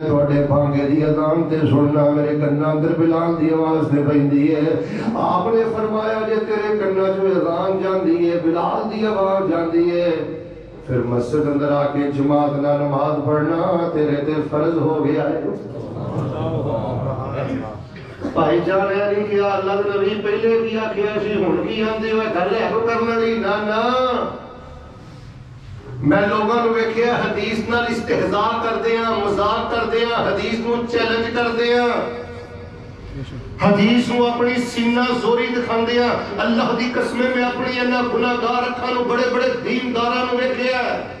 ਤੁਹਾਡੇ ਭਾਂਗੇ ਦੀ ਅਜ਼ਾਨ ਤੇ ਸੁਣਨਾ ਮੇਰੇ ਕੰਨਾਂ ਅੰਦਰ ਬਿਲਾਲ ਦੀ ਆਵਾਜ਼ ਤੇ ਪੈਂਦੀ ਹੈ ਆਪਨੇ ਫਰਮਾਇਆ ਜੇ ਤੇਰੇ ਕੰਨਾਂ 'ਚ ਅਜ਼ਾਨ ਜਾਂਦੀ ਹੈ ਬਿਲਾਲ ਦੀ ਆਵਾਜ਼ ਜਾਂਦੀ ਹੈ ਫਿਰ ਮਸਜਿਦ ਅੰਦਰ ਆ ਕੇ ਜਮਾਤ ਨਾਲ ਨਮਾਜ਼ ਪੜ੍ਹਨਾ ਤੇਰੇ ਤੇ ਫਰਜ਼ ਹੋ ਗਿਆ ਹੈ ਭਾਈ ਜਾਨ ਇਹ ਨਹੀਂ ਕਿ ਅੱਲਾਹ ਦੇ ਨਬੀ ਪਹਿਲੇ ਕੀ ਆਖਿਆ ਸੀ ਹੁਣ ਕੀ ਆਂਦੇ ਹੋ ਗੱਲ میں لوگوں نے ویکھیا حدیث نال استہزاء کردے ہاں مذاق کردے ہاں حدیث نو چیلنج کردے ہاں۔ حدیث نو اپنی سینہ زوری دکھاندے ہاں۔ اللہ دی قسمے میں اپنی انہاں گناہگار رکھا نو بڑے بڑے دینداراں نو ویکھیا ہے۔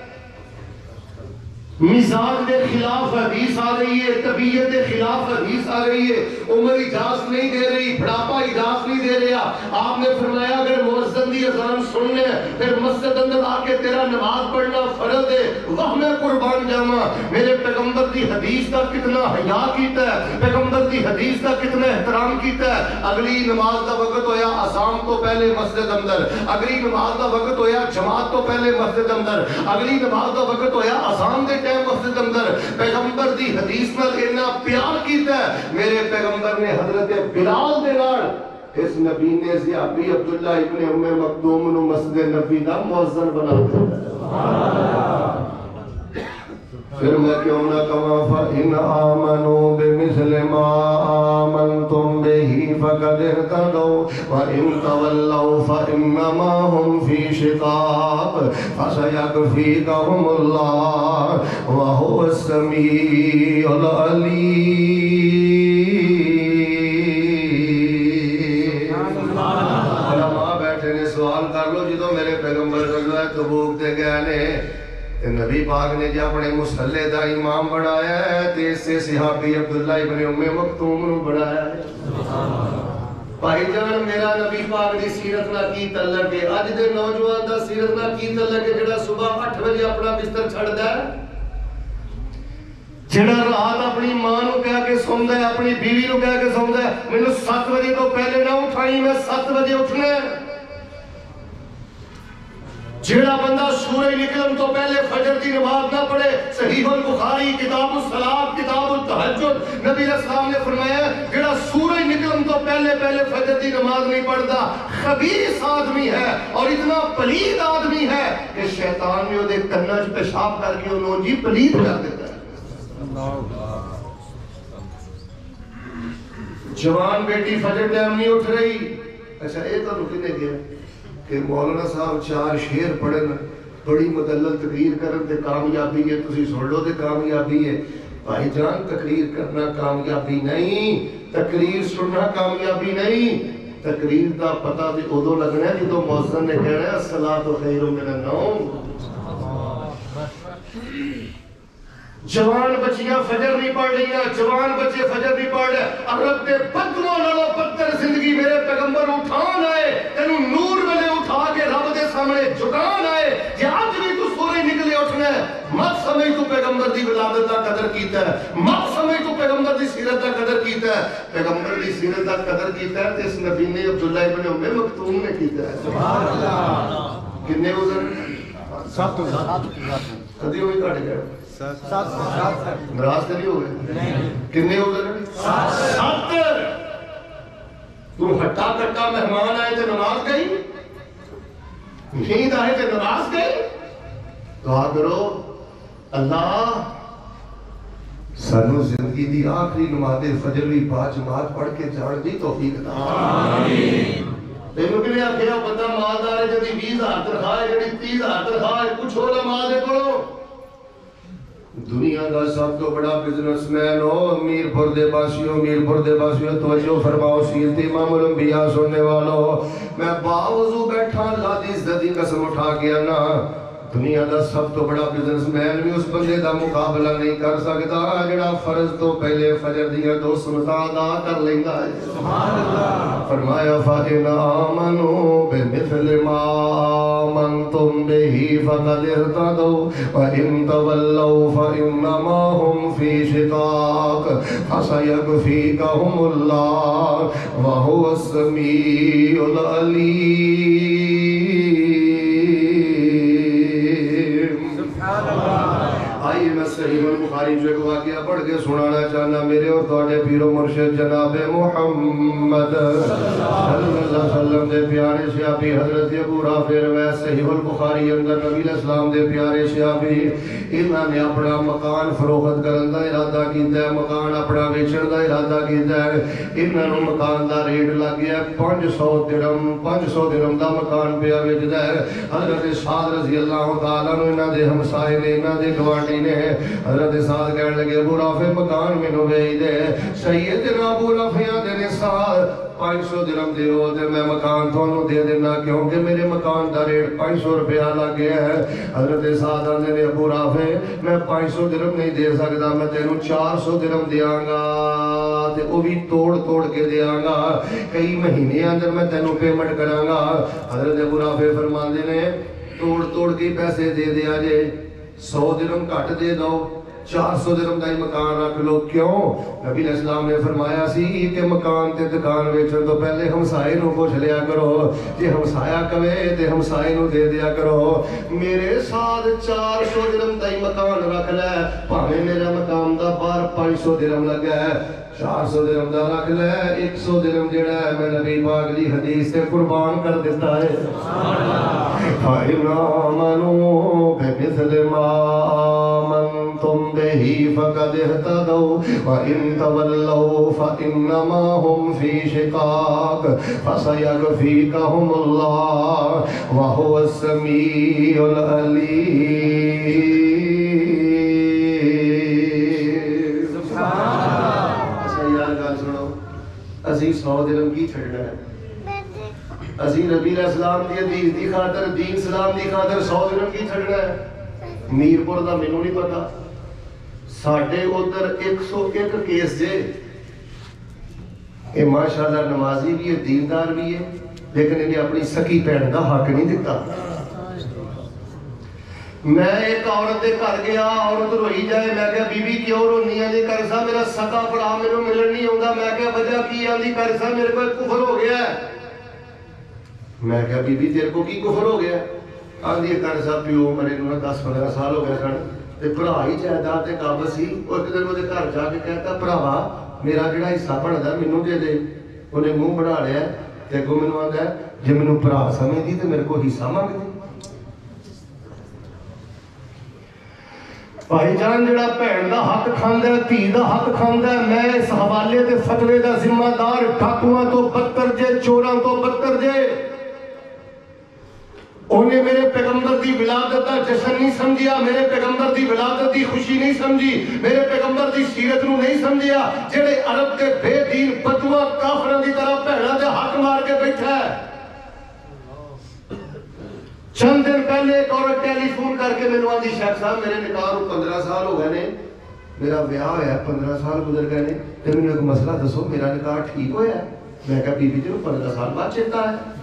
مزاج کے خلاف حدیث آ رہی ہے، طبیعت کے خلاف حدیث آ رہی ہے۔ عمر اجازت نہیں دے رہی، بڑھاپا اجازت نہیں دے رہا۔ آپ نے فرمایا اگر مؤذن دی اذان سننے، پھر مسجد اندر آ کے تیرا نماز پڑھنا فرض ہے وہ میں قربان جاواں۔ میرے پیغمبر دی حدیث کا کتنا حیا کیتا ہے، پیغمبر دی حدیث کا کتنا احترام کیتا ہے۔ اگلی نماز دا وقت ہویا اذان تو پہلے مسجد اندر، اگلی نماز دا وقت ہویا جماعت تو پہلے مسجد اندر، اگلی نماز دا وقت ہویا اذان دے ہے مسجد اندر پیغمبر دی حدیث نال اتنا پیار کیتا ہے، میرے پیغمبر نے حضرت بلال دے نال، اس نبی نے زیابی عبداللہ ابن ام مقدوم نو مسجد نبی دا موزن بنا دیتا سبحان اللہ پھر میں کیوں نہ کہا فَإِنْ آمَنُوا بِمِثْلِ مَا آمَنْتُمْ فقد اهتدوا وإن تولوا فإنما هم في شقاق فسيكفيكهم الله وهو السميع العليم. علماء بیٹھے نے سوال کر لو جدو میرے پیغمبر صلی اللہ علیہ وسلم تبوک دے گئے نے ਤੇ ਨਬੀ ਪਾਕ ਨੇ ਜੇ ਆਪਣੇ ਮੁਸੱਲੇ ਦਾ ਇਮਾਮ ਬਣਾਇਆ ਹੈ, ਤੇ ਇਸੇ ਸਿਹਾਬੀ ਅਬਦੁੱਲਾ ਇਬਨ ਉਮੇ ਮਖਤੂਮ ਨੂੰ ਬਣਾਇਆ ਹੈ। ਭਾਈ ਜਾਨ, ਮੇਰਾ ਨਬੀ ਪਾਕ ਦੀ ਸੀਰਤ ਨਾਲ ਕੀ ਤਲਕ ਹੈ? ਅੱਜ ਦੇ ਨੌਜਵਾਨ ਦਾ ਸੀਰਤ ਨਾਲ ਕੀ ਤਲਕ ਹੈ ਜਿਹੜਾ ਸਵੇਰ 8 ਵਜੇ ਆਪਣਾ ਬਿਸਤਰ ਛੱਡਦਾ ਹੈ? ਜਿਹੜਾ ਰਾਤ ਆਪਣੀ ਮਾਂ ਨੂੰ ਕਹਿ ਕੇ ਸੌਂਦਾ ਹੈ, ਆਪਣੀ ਬੀਵੀ ਨੂੰ ਕਹਿ ਕੇ ਸੌਂਦਾ ਹੈ, ਮੈਨੂੰ 7 ਵਜੇ ਤੋਂ ਪਹਿਲੇ ਨਾ ਉਠਾਈ, ਮੈਂ 7 ਵਜੇ ਉੱਠਣਾ ਹੈ। جیڑا بندہ سورہ نکلم تو پہلے فجر کی نماز نہ پڑھے، صحیح البخاری کتاب السلام، کتاب التحجد، نبی علیہ السلام نے فرمایا، جیڑا سورہ نکلم تو پہلے پہلے فجر کی نماز نہیں پڑھتا، خبیص آدمی ہے اور اتنا پلید آدمی ہے کہ شیطان نے وہ کنج پیشاب کر کے انہوں جی پلید کر دیتا ہے۔ جوان بیٹی فجر ٹائم نہیں اٹھ رہی۔ اچھا یہ تو رکنے دیا۔ کہ مولانا صاحب چار شعر پڑھن، بڑی مدلل تقریر کرن تے کامیابی ہے، تسی سوڑو لو تے کامیابی ہے۔ بھائی جان، تقریر کرنا کامیابی نہیں، تقریر سننا کامیابی نہیں۔ تقریر دا پتہ تے ادو لگنا ہے جدو موزن نے کہنا ہے الصلاۃ خیر من النوم۔ جوان بچیاں فجر نہیں پڑھ رہی جوان بچے فجر نہیں پڑھ رہے، عرب دے بدلوں لڑو کیتا ہے۔ مت سمجھ تو پیغمبر دی سیرت دا قدر کیتا ہے۔ پیغمبر دی سیرت دا قدر کیتا ہے تیس نبی نے عبداللہ ابن عمر مکتوم نے کیتا ہے۔ سبحان اللہ۔ کنے عذر سات سات کدی ہوئی کٹ گئے؟ سات سات نراز کدی ہو گئے کنے عذر سات۔ سات۔ تو ہٹا کٹا مہمان آئے تے نماز گئی؟ نہیں دائے تے نماز گئی؟ دعا کرو اللہ سنو زندگی دی آخری نماز فجر بھی با جماعت پڑھ کے جان دی توفیق عطا آمین۔ تینو کہ نے آکھیا بندہ مالدار ہے جدی 20000 تنخواہ ہے جدی 30000 تنخواہ ہے کچھ ہو رہا ماں دے کولو۔ دنیا دا سب تو بڑا بزنس مین ہو میر پور دے باسیو میر پور دے باسیو توجہ فرماؤ سیرت امام الانبیاء سننے والو۔ میں باوضو بیٹھا اللہ دی عزت دی قسم اٹھا کے انا دنیا دا سب تو بڑا بزنس مین بھی اس بندے دا مقابلہ نہیں کر سکتا جڑا فرض تو پہلے فجر دیا دو سنتا ادا کر لینا ہے سبحان اللہ فرمایا فَإِنْ آمَنُوا بِمِثْلِ مَا آمَنْتُمْ بِهِ فَقَدْ اِرْتَدَوْا وَإِنْ تَوَلَّوْا فَإِنَّمَا هُمْ فِي شِقَاقٍ فَسَيَكْفِيكَهُمُ اللَّهُ وَهُوَ السَّمِيعُ الْعَلِيمُ تقریباً بخاری جو ایک واقعہ پڑھ کے سنانا چاہنا میرے اور تواڈے پیر و مرشد جناب محمد صلی اللہ علیہ وسلم دے پیارے صحابی حضرت ابو رافع روایت صحیح البخاری اندر نبی اسلام دے پیارے صحابی انہاں نے اپنا مکان فروخت کرن دا ارادہ کیتا ہے، مکان اپنا بیچن دا ارادہ کیتا ہے۔ انہاں نو مکان دا ریٹ لگ گیا 500 درہم 500 درہم دا مکان پیا وچدا ہے۔ حضرت سعد رضی اللہ تعالی عنہ انہاں دے ہمسائے نے، انہاں دے گوانڈی نے حضرت سعد کہنے لگے، ابو رافع، مکان مینوں بھیج دے۔ سیدنا ابو رافع دے نے پانچ سو درم دیو تے میں مکان تھانوں دے دینا کیونکہ میرے مکان دا ریٹ پانچ سو روپیہ لگ گیا ہے۔ حضرت سعد آندے نے، ابو رافع، میں پانچ سو درم نہیں دے سکتا، میں تینوں چار سو درم دیاں گا۔ تے وہ بھی توڑ توڑ کے دیاں گا۔ کئی مہینے اندر میں تینوں پیمنٹ کراں گا۔ حضرت ابو رافع فرماندے نے، توڑ توڑ کے پیسے دے دیا جے۔ سو درم کٹ دے دو۔ چار سو درم دا ہی مکان رکھ لو۔ کیوں؟ نبی علیہ السلام نے فرمایا سی کہ مکان تے دکان ویچن تو پہلے ہمسائے نو پوچھ لیا کرو۔ جے ہمسایا کہے تے ہمسائے نو دے دیا کرو۔ میرے ساتھ چار سو درم دا ہی مکان رکھ لے۔ پاوے میرا مکان دا بار پانچ سو درم لگا ہے۔ چار سو درم دا رکھ لے۔ ایک سو درم جڑا ہے میں نبی پاک دی حدیث سے قربان کر دیتا ہے۔ فَإِنْ آمَنُوا بِمِثْلِ مَا آمَنْتُمْ بِهِ فَقَدْ اهْتَدَوْا وَإِنْ تَوَلَّوْا فَإِنَّمَا هُمْ فِي شِقَاقٍ فَسَيَكْفِيكَهُمُ اللَّهُ وَهُوَ السَّمِيعُ الْعَلِيمُ. اچھا یار گل سنو۔ اسی سو درم کی چھڑنا ہے؟ اسی نبی علیہ السلام دی حدیث دی خاطر دین اسلام دی خاطر سو کی چھڑنا ہے؟ میرپور دا مینوں نہیں پتا ساڈے ادھر 101 کیس جے یہ ماشاءاللہ نمازی بھی ہے دیندار بھی ہے لیکن انہیں اپنی سکی بھن دا حق نہیں دیتا میں ایک عورت دے گھر گیا عورت روئی جائے میں کہا بی بی کیوں رونی ہے جی کر سا میرا سکا پڑا میرے ملن نہیں آਉਂਦਾ میں کہا وجہ کی آندی کر سا میرے کو کفر ہو گیا ہے میں کہا بی بی تیرے کو کی کفر ہو گیا آندی کر سا پیو مرے نو 10 15 سال ہو گئے سن ਤੇ ਭਰਾ ਹੀ ਜਾਇਦਾਦ ਤੇ ਕਾਬਲ ਸੀ, ਉਹ ਇੱਕ ਦਿਨ ਉਹਦੇ ਘਰ ਜਾ ਕੇ ਕਹਿੰਦਾ ਭਰਾਵਾ, ਮੇਰਾ ਜਿਹੜਾ ਹਿੱਸਾ ਬਣਦਾ, ਮੈਨੂੰ ਦੇ ਦੇ। ਉਹਨੇ ਮੂੰਹ ਬਣਾ ਲਿਆ ਤੇ ਅੱਗੋਂ ਮੈਨੂੰ ਆਂਦਾ, ਜੇ ਮੈਨੂੰ ਭਰਾ ਸਮਝਦੀ ਤੇ ਮੇਰੇ ਕੋਲ ਹਿੱਸਾ ਮੰਗਦੀ। ਭਾਈਚਾਨ ਜਿਹੜਾ ਭੈਣ ਦਾ ਹੱਕ ਖਾਂਦਾ, ਧੀ ਦਾ ਹੱਕ ਖਾਂਦਾ, ਮੈਂ ਇਸ ਹਵਾਲੇ ਤੇ ਫਤਵੇ ਦਾ ਜ਼ਿੰਮੇਦਾਰ, ਠਾਕੂਆਂ ਤੋਂ ਬੱਤਰ ਜੇ, ਚੋਰਾਂ ਤੋਂ ਬੱਤਰ ਜੇ। انہیں میرے پیغمبر دی ولادت دا جشن نہیں سمجھیا، میرے پیغمبر دی ولادت دی خوشی نہیں سمجھی، میرے پیغمبر دی سیرت نو نہیں سمجھیا، جڑے عرب دے بے دین بدوا کافراں دی طرح پہڑا دے حق مار کے بیٹھا ہے۔ چند دن پہلے ایک عورت ٹیلی فون کر کے میرے آدھی شیخ صاحب، میرے نکاح کو پندرہ سال ہو گئے نے، میرا ویاہ ہوا پندرہ سال گزر گئے نے تو میرے ایک مسئلہ دسو، میرا نکاح ٹھیک ہویا ہے؟ میں کہا بی بی جی پندرہ سال بعد چیتا ہے۔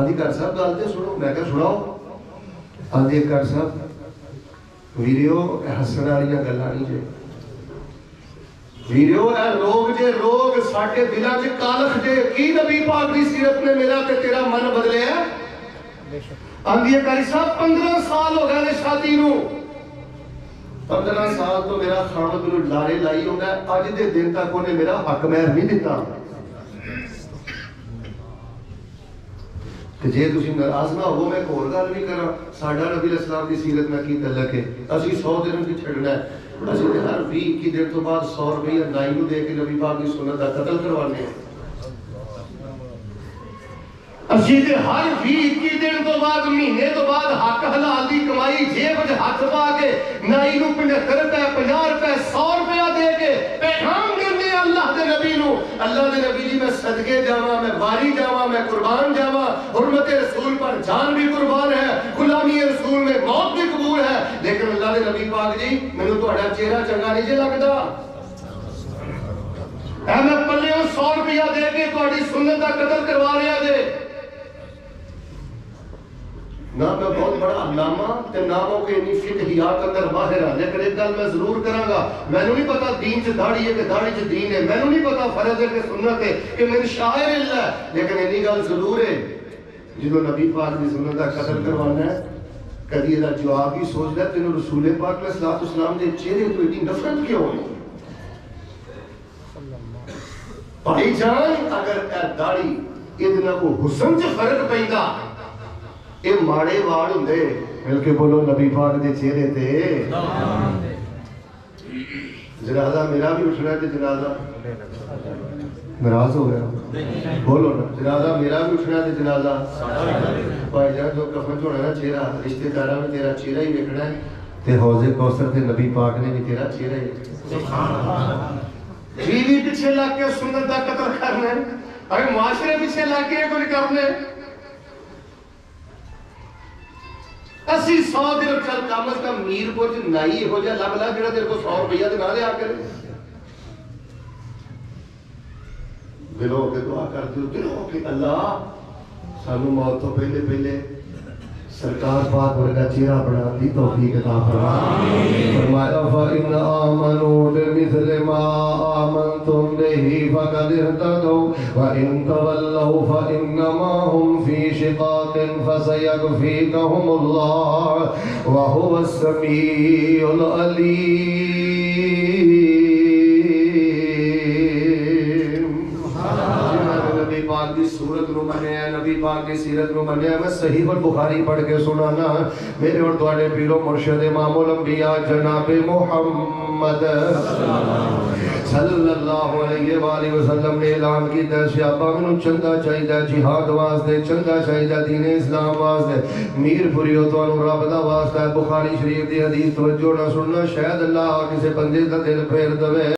آدھی کر صاحب گل تے سنو میں کہا سناؤ آدھی کر صاحب ویڈیو ہسن والی گلا نہیں جی ویڈیو ہے روگ جے روگ ساڈے دلاں وچ کالخ جے کی نبی پاک دی سیرت نے میرا تے تیرا من بدلے ہے آندھی کاری صاحب 15 سال ہو گئے نے شادی نو 15 سال تو میرا خامد نو لارے لائی ہو گیا اج دے دن تک انہیں میرا حق مہر نہیں دیتا کہ جے ناراض نہ ہو میں ایک گل بھی کراں ساڈا نبی السلام دی سیرت نہ کی تعلق ہے 100 دن کی چھڑنا ہے اسی تے ہر 20 کی دن تو بعد 100 روپیہ نائی دے کے نبی پاک دی سنت دا قتل کروانے ہیں ہر 20 دن تو بعد مہینے تو بعد حق حلال دی کمائی جیب ہاتھ پا کے نائی نو 75 روپے 50 روپے 100 روپیہ دے کے پیغام دیندے اللہ دے نبی نو اللہ دے نبی جی میں صدقے جاواں میں واری جاواں میں قربان جاواں حرمت رسول پر جان بھی قربان ہے، غلامی رسول میں موت بھی قبول ہے، لیکن اللہ دے نبی پاک جی مینوں تہاڈا چہرہ چنگا نہیں جے لگدا۔ اے میں پلیوں 100 روپیہ دے کے تہاڈی سنت دا قتل کروا رہا جے۔ نہ میں بہت بڑا علامہ تے ناموں کے انی فقہیات اندر باہر ہاں لیکن ایک گل میں ضرور کراں گا میں نہیں پتا دین چ داڑھی ہے کہ داڑھی چ دین ہے۔ میں نہیں پتا فرض ہے کہ سنت ہے کہ من شاعر اللہ ہے۔ لیکن انی گل ضرور ہے۔ جدو نبی پاک دی سنت دا قتل کروانا ہے، کدی یہ جواب ہی سوچ لیا تینوں رسول پاک علیہ الصلوۃ والسلام دے چہرے تو اتنی نفرت کیوں ہے بھائی جان، اگر اے داڑھی ادنا کو حسن چ فرق پیندا ماڑے واڑ ہوندے مل کے بولو نبی پاک دے چہرے تے جنازہ میرا بھی اٹھنا ہے تے جنازہ ناراض ہو گیا بولو نا جنازہ میرا بھی اٹھنا ہے تے جنازہ بھائی جان جو کفن چ ہونا نا چہرہ رشتہ داراں میں تیرا چہرہ ہی ویکھنا ہے تے حوض کوثر تے نبی پاک نے بھی تیرا چہرہ ہی بیوی پیچھے لگ کے سنت کا قتل کرنا ہے اگر معاشرے پیچھے لگ کے کچھ کرنے اسی سو دن چل کم از کم میر کچھ نائی ہو جائے لگ لگ جڑا تیرے کو سو روپیہ دے نہ لیا کرے دلوں کے دعا کر دیو دلوں کے اللہ سانو موت تو پہلے پہلے سرکار پاک ورگا چہرہ بنا دی توفیق عطا فرما۔ فرمایا، فإن آمنوا بمثل ما آمنتم به فقد اهتدوا وإن تولوا فإنما هم في شقاق فسيكفيكهم الله وهو السميع العليم۔ پاک دی سیرت نو منیا میں صحیح البخاری پڑھ کے سنانا۔ میرے اور تواڈے پیرو مرشد امام الانبیاء جناب محمد صلی اللہ علیہ وآلہ وسلم نے اعلان کیتا ہے صحابہ منو چندہ چاہیدا جہاد واسطے، چندہ چاہیدا دین اسلام واسطے۔ میر پوریو تانوں رب دا واسطہ بخاری شریف دی حدیث توجہ نہ سننا، شاید اللہ کسے بندے دا دل پھیر دے۔